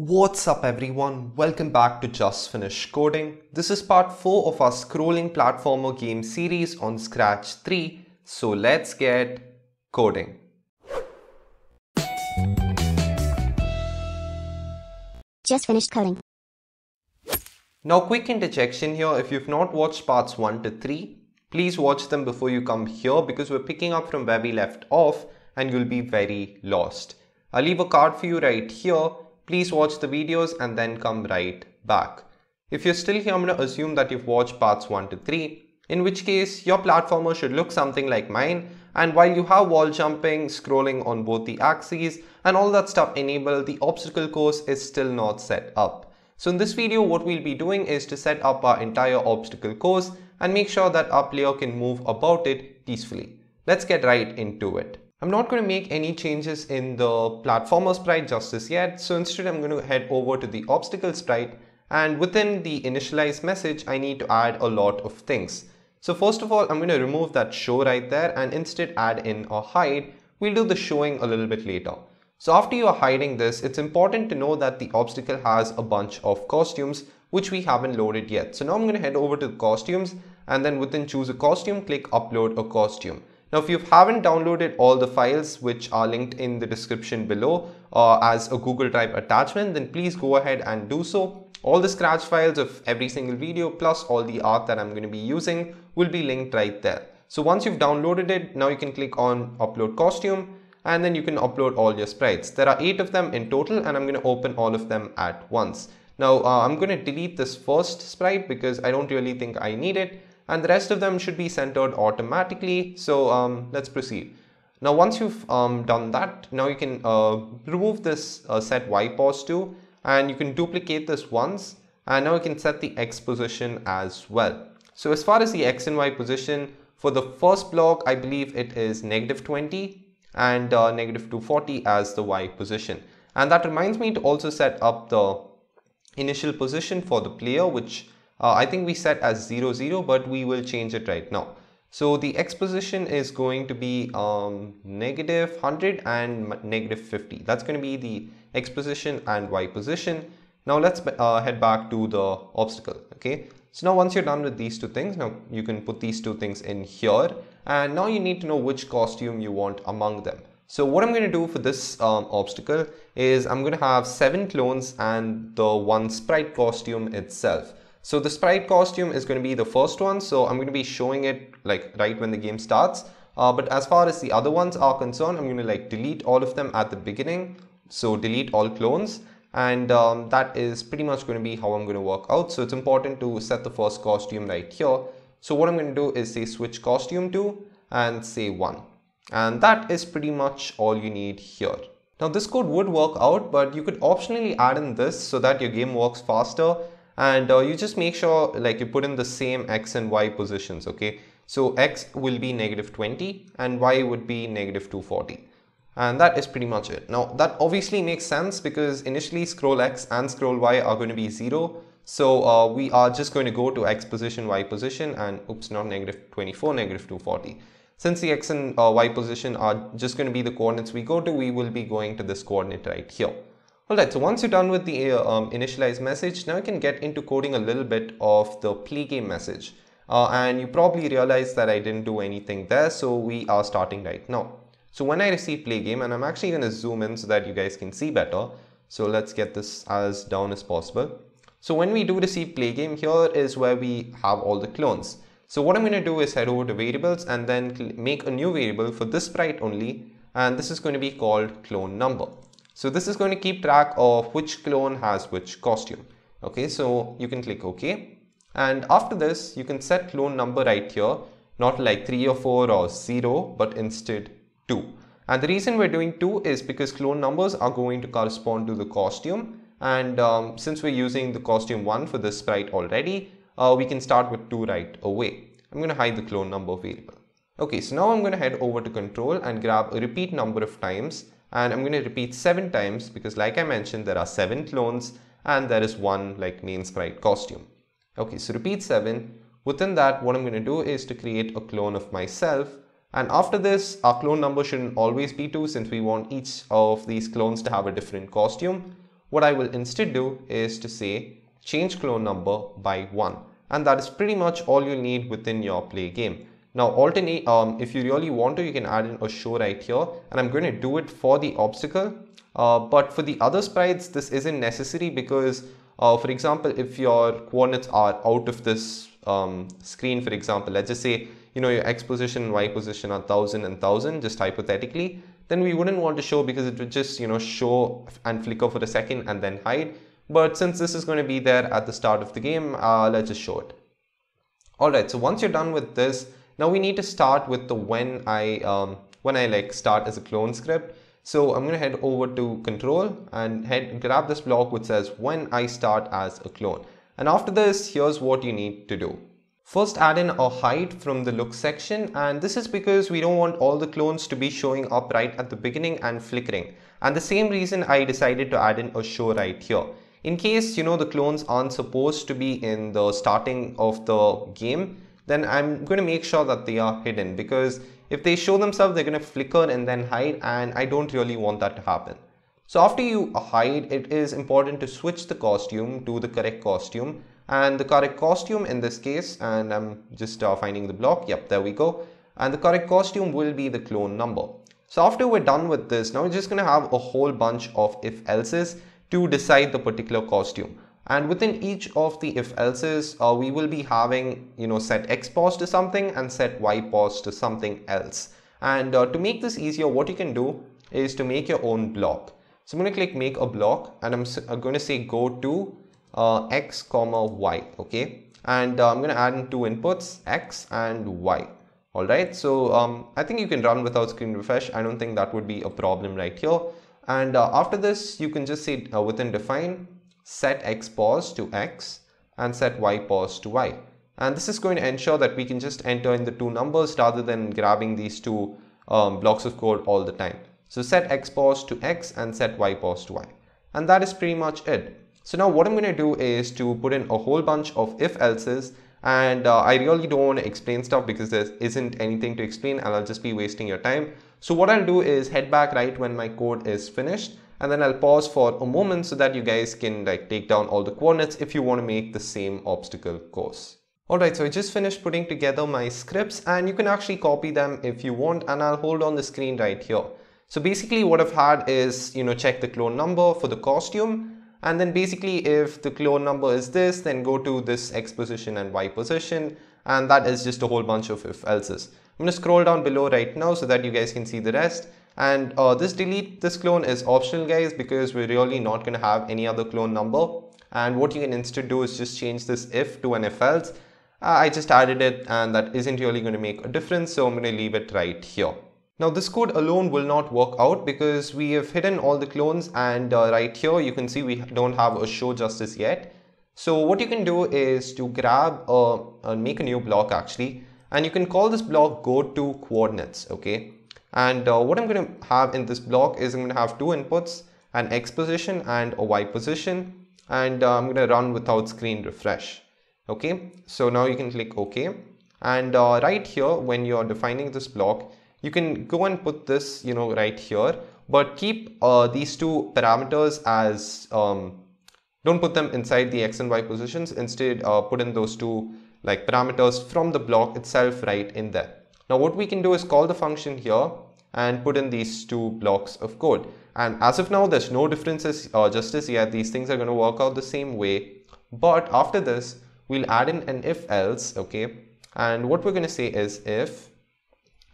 What's up everyone, welcome back to Just Finished Coding. This is part 4 of our scrolling platformer game series on Scratch 3, so let's get coding. Just finished coding. Now quick interjection here, if you've not watched parts 1 to 3, please watch them before you come here because we're picking up from where we left off and you'll be very lost. I'll leave a card for you right here please watch the videos and then come right back. If you're still here, I'm going to assume that you've watched parts 1 to 3, in which case your platformer should look something like mine and while you have wall jumping, scrolling on both the axes and all that stuff enabled, the obstacle course is still not set up. So in this video, what we'll be doing is to set up our entire obstacle course and make sure that our player can move about it peacefully. Let's get right into it. I'm not going to make any changes in the platformer sprite just as yet. So instead I'm going to head over to the obstacle sprite and within the initialize message, I need to add a lot of things. So first of all, I'm going to remove that show right there and instead add in a hide. We'll do the showing a little bit later. So after you are hiding this, it's important to know that the obstacle has a bunch of costumes which we haven't loaded yet. So now I'm going to head over to costumes and then within choose a costume, click upload a costume. Now, if you haven't downloaded all the files which are linked in the description below uh, as a Google Drive attachment, then please go ahead and do so. All the scratch files of every single video plus all the art that I'm going to be using will be linked right there. So once you've downloaded it, now you can click on upload costume and then you can upload all your sprites. There are eight of them in total and I'm going to open all of them at once. Now uh, I'm going to delete this first sprite because I don't really think I need it and the rest of them should be centered automatically. So um, let's proceed. Now once you've um, done that, now you can uh, remove this uh, set y pos to and you can duplicate this once and now you can set the x position as well. So as far as the x and y position, for the first block, I believe it is negative 20 and uh, negative 240 as the y position. And that reminds me to also set up the initial position for the player, which uh, I think we set as 0, 0, but we will change it right now. So the x position is going to be um, negative 100 and negative 50. That's going to be the x position and y position. Now let's uh, head back to the obstacle. Okay. So now once you're done with these two things, now you can put these two things in here. And now you need to know which costume you want among them. So what I'm going to do for this um, obstacle is I'm going to have seven clones and the one sprite costume itself. So the sprite costume is going to be the first one. So I'm going to be showing it like right when the game starts. Uh, but as far as the other ones are concerned, I'm going to like delete all of them at the beginning. So delete all clones. And um, that is pretty much going to be how I'm going to work out. So it's important to set the first costume right here. So what I'm going to do is say switch costume to and say one. And that is pretty much all you need here. Now this code would work out, but you could optionally add in this so that your game works faster and uh, you just make sure like you put in the same x and y positions okay? So x will be negative 20 and y would be negative 240 and that is pretty much it. Now that obviously makes sense because initially scroll x and scroll y are going to be zero. So uh, we are just going to go to x position y position and oops not negative 24 negative 240 since the x and uh, y position are just going to be the coordinates we go to we will be going to this coordinate right here Alright, so once you're done with the um, initialize message, now you can get into coding a little bit of the play game message. Uh, and you probably realize that I didn't do anything there, so we are starting right now. So when I receive play game, and I'm actually going to zoom in so that you guys can see better. So let's get this as down as possible. So when we do receive play game, here is where we have all the clones. So what I'm going to do is head over to variables and then make a new variable for this sprite only. And this is going to be called clone number. So this is going to keep track of which clone has which costume. Okay, so you can click OK. And after this, you can set clone number right here, not like 3 or 4 or 0, but instead 2. And the reason we're doing 2 is because clone numbers are going to correspond to the costume. And um, since we're using the costume 1 for this sprite already, uh, we can start with 2 right away. I'm going to hide the clone number variable. Okay, so now I'm going to head over to control and grab a repeat number of times and I'm going to repeat seven times because like I mentioned there are seven clones and there is one like main sprite costume. Okay, so repeat seven. Within that what I'm going to do is to create a clone of myself and after this our clone number shouldn't always be 2 since we want each of these clones to have a different costume. what I will instead do is to say change clone number by 1 and that is pretty much all you need within your play game. Now um, if you really want to, you can add in a show right here and I'm going to do it for the obstacle. Uh, but for the other sprites, this isn't necessary because uh, for example, if your coordinates are out of this um, screen, for example, let's just say, you know, your x position and y position are 1000 and 1000, just hypothetically, then we wouldn't want to show because it would just, you know, show and flicker for a second and then hide. But since this is going to be there at the start of the game, uh, let's just show it. Alright, so once you're done with this, now we need to start with the when I, um, when I like start as a clone script. So I'm going to head over to control and head grab this block which says when I start as a clone. And after this, here's what you need to do. First add in a hide from the look section and this is because we don't want all the clones to be showing up right at the beginning and flickering. And the same reason I decided to add in a show right here. In case you know the clones aren't supposed to be in the starting of the game, then I'm going to make sure that they are hidden because if they show themselves, they're going to flicker and then hide and I don't really want that to happen. So after you hide, it is important to switch the costume to the correct costume and the correct costume in this case and I'm just uh, finding the block. Yep, there we go. And the correct costume will be the clone number. So after we're done with this, now we're just going to have a whole bunch of if else's to decide the particular costume and within each of the if else's uh, we will be having you know set x pos to something and set y pos to something else. And uh, to make this easier what you can do is to make your own block. So i'm going to click make a block and i'm uh, going to say go to uh, x comma y okay? And uh, i'm going to add in two inputs x and y all right so um, i think you can run without screen refresh. I don't think that would be a problem right here. And uh, after this you can just say within define set x pos to x and set y pos to y. And this is going to ensure that we can just enter in the two numbers rather than grabbing these two um, blocks of code all the time. So set x pos to x and set y pos to y. And that is pretty much it. So now what I'm going to do is to put in a whole bunch of if else's and uh, I really don't want to explain stuff because there isn't anything to explain and I'll just be wasting your time. So what I'll do is head back right when my code is finished and then I'll pause for a moment so that you guys can like take down all the coordinates if you want to make the same obstacle course. Alright, so I just finished putting together my scripts and you can actually copy them if you want and I'll hold on the screen right here. So basically what I've had is, you know, check the clone number for the costume and then basically if the clone number is this, then go to this X position and Y position and that is just a whole bunch of if else's. I'm to scroll down below right now so that you guys can see the rest and uh, this delete this clone is optional guys because we're really not going to have any other clone number. And what you can instead do is just change this if to an if else. Uh, I just added it and that isn't really going to make a difference so I'm going to leave it right here. Now this code alone will not work out because we have hidden all the clones and uh, right here you can see we don't have a show justice yet. So what you can do is to grab a, uh, make a new block actually. And you can call this block go to coordinates okay and uh, what I'm going to have in this block is I'm going to have two inputs, an X position and a Y position. And uh, I'm going to run without screen refresh. Okay, so now you can click OK. And uh, right here, when you're defining this block, you can go and put this, you know, right here, but keep these two parameters as, um, don't put them inside the X and Y positions. Instead, uh, put in those two like parameters from the block itself right in there. Now what we can do is call the function here and put in these two blocks of code. And as of now, there's no differences uh, just as yet. These things are going to work out the same way. But after this, we'll add in an if else, okay? And what we're going to say is if,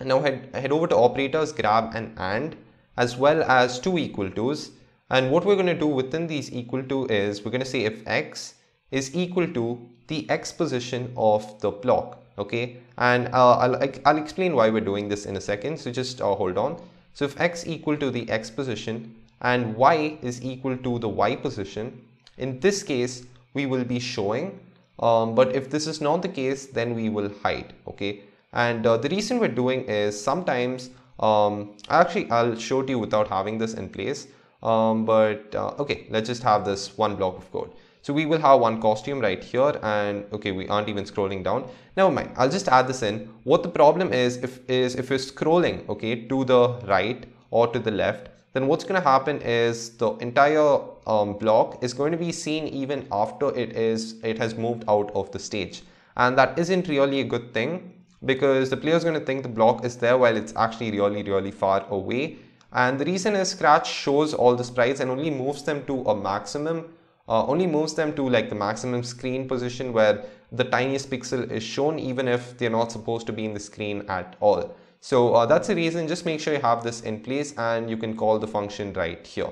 and now head, head over to operators, grab an and, as well as two equal to's. And what we're going to do within these equal to is we're going to say if x is equal to the x position of the block okay? And uh, I'll, I'll explain why we're doing this in a second so just uh, hold on. So if x equal to the x position and y is equal to the y position in this case we will be showing um, but if this is not the case then we will hide okay? And uh, the reason we're doing is sometimes um, actually I'll show it to you without having this in place. Um, but uh, okay let's just have this one block of code so we will have one costume right here and okay, we aren't even scrolling down. Never mind, I'll just add this in. What the problem is if is if you're scrolling, okay, to the right or to the left, then what's going to happen is the entire um, block is going to be seen even after it is it has moved out of the stage and that isn't really a good thing because the player is going to think the block is there while it's actually really really far away and the reason is scratch shows all the sprites and only moves them to a maximum uh, only moves them to like the maximum screen position where the tiniest pixel is shown even if they're not supposed to be in the screen at all. So uh, that's the reason. Just make sure you have this in place and you can call the function right here.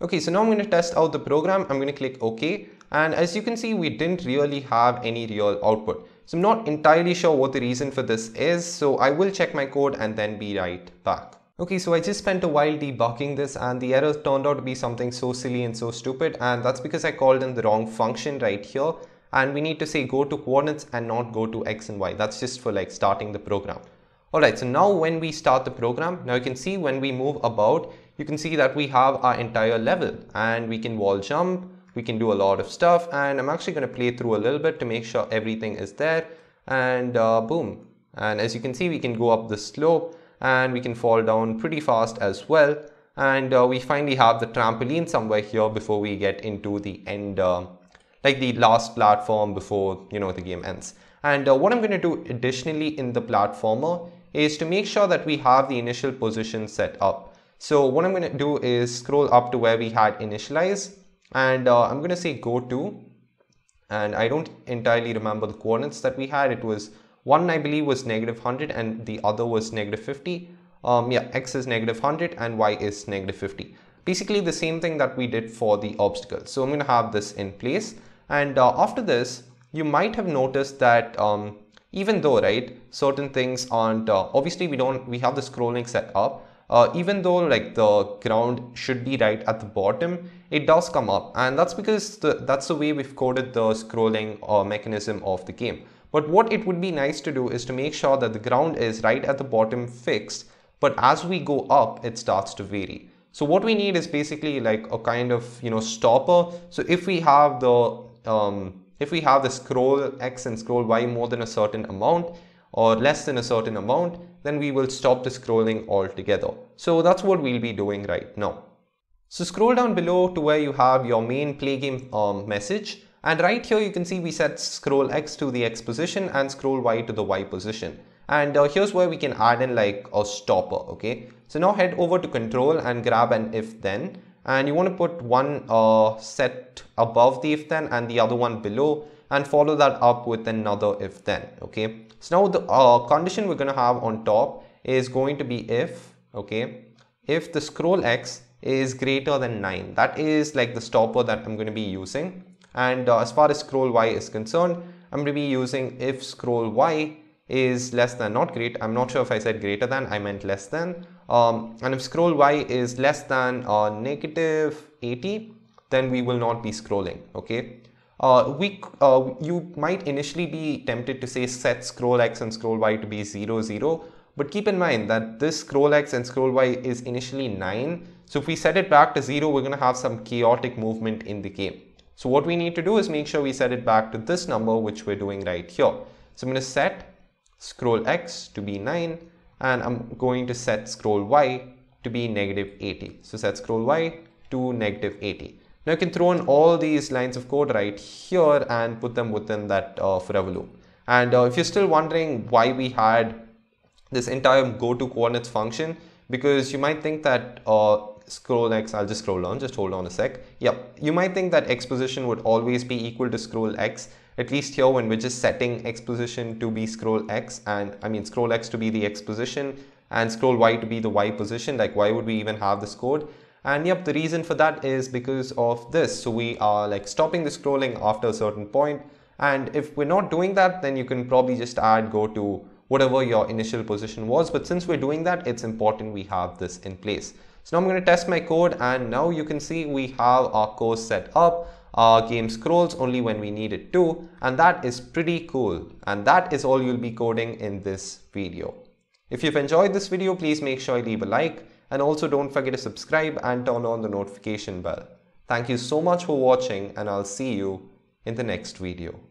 Okay so now I'm going to test out the program. I'm going to click OK. And as you can see we didn't really have any real output. So I'm not entirely sure what the reason for this is. So I will check my code and then be right back Okay, so I just spent a while debugging this and the error turned out to be something so silly and so stupid and that's because I called in the wrong function right here and we need to say go to coordinates and not go to x and y. That's just for like starting the program. Alright, so now when we start the program, now you can see when we move about, you can see that we have our entire level and we can wall jump, we can do a lot of stuff and I'm actually going to play through a little bit to make sure everything is there and uh, boom. And as you can see, we can go up the slope and we can fall down pretty fast as well. And uh, we finally have the trampoline somewhere here before we get into the end uh, like the last platform before you know the game ends. And uh, what I'm going to do additionally in the platformer is to make sure that we have the initial position set up. So what I'm going to do is scroll up to where we had initialize and uh, I'm going to say go to and I don't entirely remember the coordinates that we had. It was one I believe was negative 100 and the other was negative 50. Um, yeah, x is negative 100 and y is negative 50. Basically the same thing that we did for the obstacle. So I'm going to have this in place. And uh, after this, you might have noticed that um, even though, right, certain things aren't, uh, obviously we don't, we have the scrolling set up. Uh, even though like the ground should be right at the bottom, it does come up. And that's because the, that's the way we've coded the scrolling uh, mechanism of the game. But what it would be nice to do is to make sure that the ground is right at the bottom fixed, but as we go up, it starts to vary. So what we need is basically like a kind of, you know, stopper. So if we have the, um, if we have the scroll X and scroll Y more than a certain amount or less than a certain amount, then we will stop the scrolling altogether. So that's what we'll be doing right now. So scroll down below to where you have your main play game um, message and right here you can see we set scroll X to the X position and scroll Y to the Y position. And uh, here's where we can add in like a stopper, okay? So now head over to control and grab an if then. And you want to put one uh, set above the if then and the other one below and follow that up with another if then, okay? So now the uh, condition we're going to have on top is going to be if, okay? If the scroll X is greater than 9. That is like the stopper that I'm going to be using. And uh, as far as scroll y is concerned, I'm going to be using if scroll y is less than not great. I'm not sure if I said greater than, I meant less than. Um, and if scroll y is less than uh, negative 80, then we will not be scrolling, okay? Uh, we, uh, you might initially be tempted to say set scroll x and scroll y to be 0, 0, but keep in mind that this scroll x and scroll y is initially 9. So if we set it back to 0, we're going to have some chaotic movement in the game. So what we need to do is make sure we set it back to this number which we're doing right here. So I'm going to set scroll x to be 9 and I'm going to set scroll y to be negative 80. So set scroll y to negative 80. Now you can throw in all these lines of code right here and put them within that uh, forever loop. And uh, if you're still wondering why we had this entire go to coordinates function, because you might think that uh, scroll x, I'll just scroll down, just hold on a sec. Yep, you might think that x position would always be equal to scroll x, at least here when we're just setting x position to be scroll x and I mean scroll x to be the x position and scroll y to be the y position, like why would we even have this code? And yep, the reason for that is because of this. So we are like stopping the scrolling after a certain point. And if we're not doing that, then you can probably just add go to whatever your initial position was. But since we're doing that, it's important we have this in place. So now I'm going to test my code and now you can see we have our course set up. Our game scrolls only when we need it to and that is pretty cool. And that is all you'll be coding in this video. If you've enjoyed this video, please make sure you leave a like and also don't forget to subscribe and turn on the notification bell. Thank you so much for watching and I'll see you in the next video.